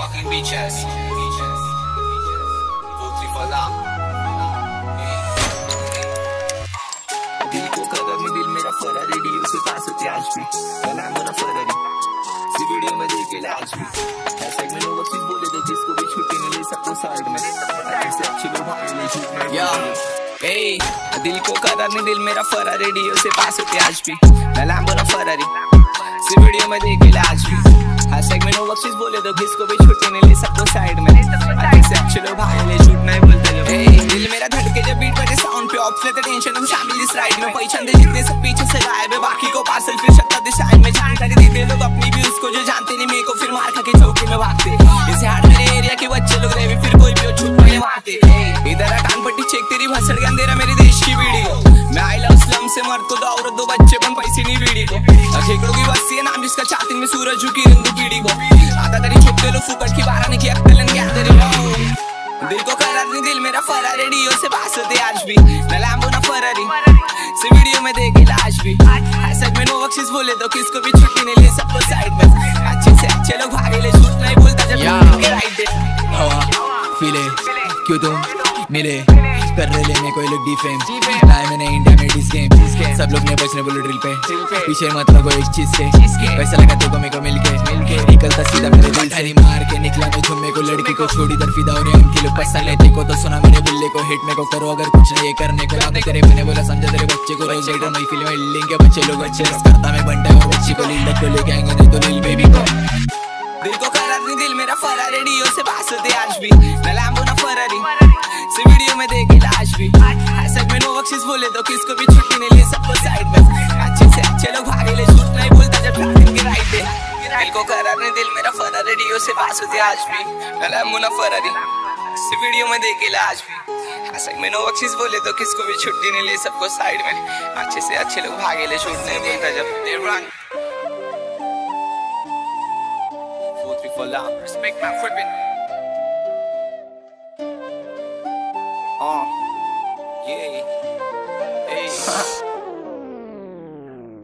fucking three, four, दिल को कदर में दिल मेरा फरा रेडियो से पास होते आज भी। मैं बना फरारी सी वीडियो में देखे आज भी। ऐसे में लोग अच्छी बोले जिसको भी छुट्टी नहीं ले सकते साइड में। ऐसे अच्छे लोग भाई नहीं छूट में। या ए दिल को दिल मेरा फरा रेडियो से पास होते आज भी। मैं बना फरारी सी वीडियो में देखे आज भी। हैशटैग में। नो बख्शिश बोले तो किसको भी छुट्टी नहीं ले सबको साइड में। लोग भाई ले छूट नहीं बोलते लोग। दिल मेरा धड़के जब बीट बजे साउंड पे ऑफ़ लेते टेंशन हम शामिल इस राइड में। पहचान दे जितने सब पीछे से गायब है, बाकी को पार्सल फिर शक्ति दिशाएँ में। जानकारी देते लोग अपनी भी उसको जो जानते नहीं मेरे को, फिर मार खा के चौकी में भागते। चेक तेरी भसड़ के अंधेरा मेरे देश की वीडियो। मैं आई लव स्लम से मर तो दो औरत दो बच्चे पण पैसे नहीं वीडी को खेकड़ों की बस्ती है नाम जिसका चाहती में सूरज झुकी रिंदू पीढ़ी को आता तेरी छोटे लो फुकट की बारह ने किया अक्कलन क्या तेरे दिल को करार नहीं दिल मेरा फरा रेडियो से बास होते आज भी। मैं लैम्बो ना फरारी से वीडियो में देखे लाश भी। ऐसा में नो बख्शिश बोले तो किसको भी छुट्टी नहीं ले सबको साइड में। अच्छे से अच्छे लोग भागे ले झूठ नहीं बोलता जब राइट दे। हवा फीले क्यों तुम मिले? कर रहे लेने कोई लोग डिफेम लाए मैंने इंडिया में डिस गेम सब लोग ने बचने बोले ड्रिल पे। पीछे मत लगो एक चीज़ से। पैसा लगा तेको मेरे को मिलके। निकलता सीधा मेरे दिल से मार के। निकला मैं झुम्मे को लड़की को छोड़ी दर फिदा और हम किलो पसंद लेते को तो सुना मेरे बुल्ले को। हिट में को करो अगर कुछ नहीं करने को। आते तेरे मैंने बोला समझा तेरे बच्चे को। रोज लेटर मैं फ़िल्म में लिंक के बच्चे लोग अच्छे करता मैं बंटा और बच्ची को लील को लेके आएँगे। नहीं तो लील बेबी को। दिल को करार नहीं दिल मेरा फरा रेडियो से पास होते आज भी। मैं लैम्बो ना फरारी से वीडियो में देखे। बोले तो किसको भी छुट्टी नहीं ले सबको साइड में। अच्छे से अच्छे लोग भागे ले झूठ नहीं बोलता जब ट्रैफ़िक के राइट पे। दिल को करार नहीं दिल मेरा फरा रेडियो से पास होते आज भी। मैं लैम्बो ना फरारी। से वीडियो में देखे लाश भी। ऐसा में नो बख्शिश बोले तो किसको भी छुट्टी नहीं ले सबको साइड में। अच्छे से अच्छे लोग भागे ले झूठ नहीं बोलता जब four, loud. Respect my equipment.